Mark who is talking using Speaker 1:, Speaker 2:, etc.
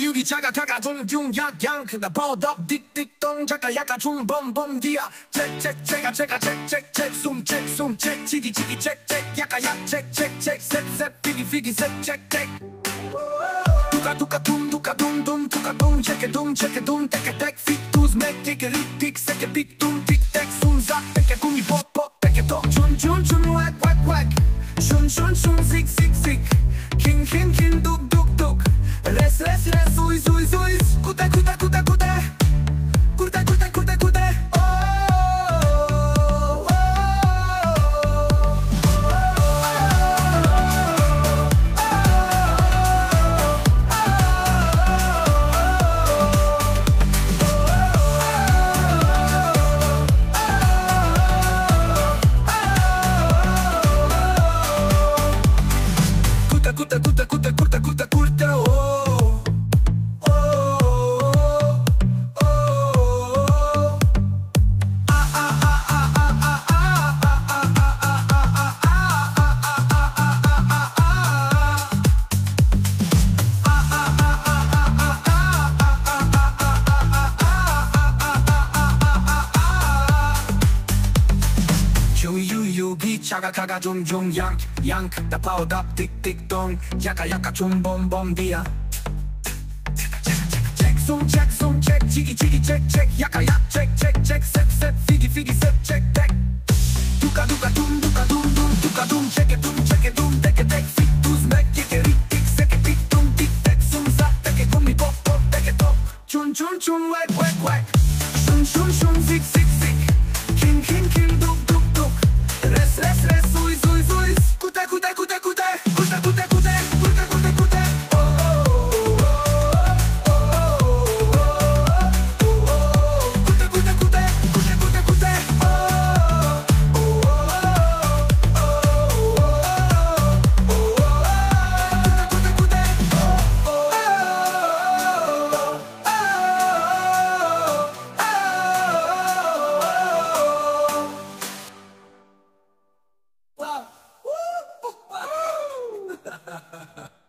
Speaker 1: 유유기 자가가가 존중약양 나 버덕 딕딕동 자가야가 중범범디야 잭잭잭가 제가 잭잭잭 숨잭숨잭 지기지기 잭잭 야가야 잭잭잭 셋셋 피기 피기 셋잭잭 두가 두가 둠 두가 둠둠 두가 둠 체케 둠 체케 둠 떼케 떼 피투스 맥 띠게 릭틱 세케 픽둠 틱텍 숨사 떼케 꿈이 뻑뻑 떼케 덕춘춘춘 웩웩웩 슌슌슌 씩씩씩 킹킹킹 뚝 tacu, tacu, tacu, tacu. shaga kaga jum jum yank yank. The power up tick tick dong. Yaka yaka chum bom bom dia. Check zoom check zoom check chiki chiki check check yaka yak check check check set set figi figi set check deck. Duka duka dum duka dum dum duka dum check it dum check it dum deck it deck fit tus mek kick it tick sek it tick dum tick deck zoom zap deck it pop pop deck it top chun chun chun whack whack whack. Shun shun shun zig zig zig. ha ha ha